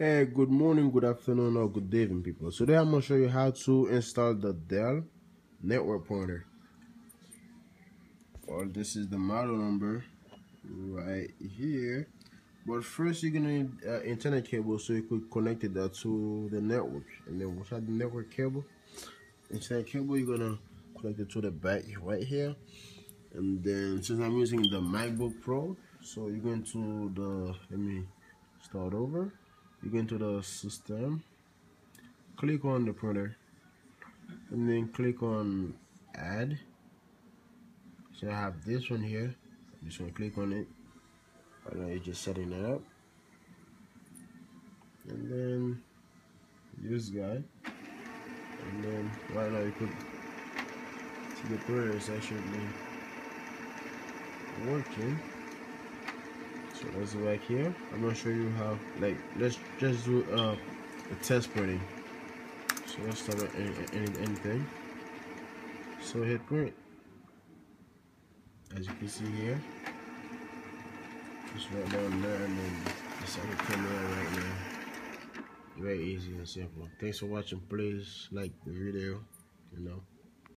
Hey, good morning, good afternoon, or good evening, people. Today I'm to show you how to install the Dell network pointer. Well, this is the model number right here. But first, you're to need uh, internet cable so you could connect it uh, to the network. And then once the network cable, internet cable, you're to connect it to the back right here. And then since I'm using the MacBook Pro, so you're going to the, let me start over you go into the system click on the printer and then click on add. So I have this one here. I'm just gonna click on it. Now you're just setting it up. And then this guy. And then right now you could see the printer is actually working let's do back here? I'm gonna show you how like let's just do uh, a test printing so let's start with any, any, anything. So hit print. As you can see here. Just right down there and then the second camera right now. Very easy and simple. Thanks for watching. Please like the video you know